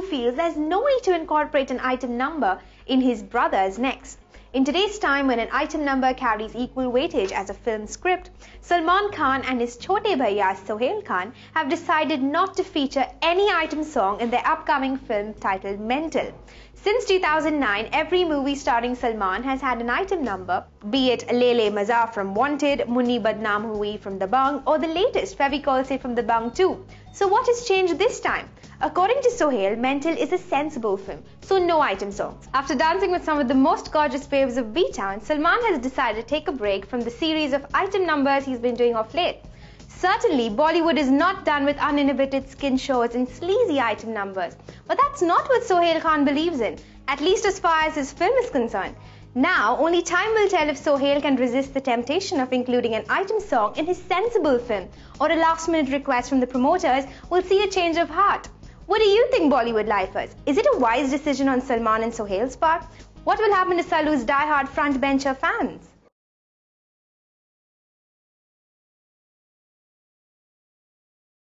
feels there's no need to incorporate an item number in his brother's next. In today's time, when an item number carries equal weightage as a film script, Salman Khan and his Chote Bhaiya Sohail Khan have decided not to feature any item song in their upcoming film titled Mental. Since 2009, every movie starring Salman has had an item number, be it Lele Maza from Wanted, Munni Badnaam Hui from Dabangg, or the latest Fevicol Se from Dabangg 2. So what has changed this time? According to Sohail, Mental is a sensible film, so no item songs. After dancing with some of the most gorgeous babes of B-Town, Salman has decided to take a break from the series of item numbers he's been doing off late. Certainly, Bollywood is not done with uninhibited skin shows and sleazy item numbers. But that's not what Sohail Khan believes in, at least as far as his film is concerned. Now, only time will tell if Sohail can resist the temptation of including an item song in his sensible film, or a last minute request from the promoters will see a change of heart. What do you think, Bollywood lifers? Is it a wise decision on Salman and Sohail's part? What will happen to Salu's die-hard frontbencher fans?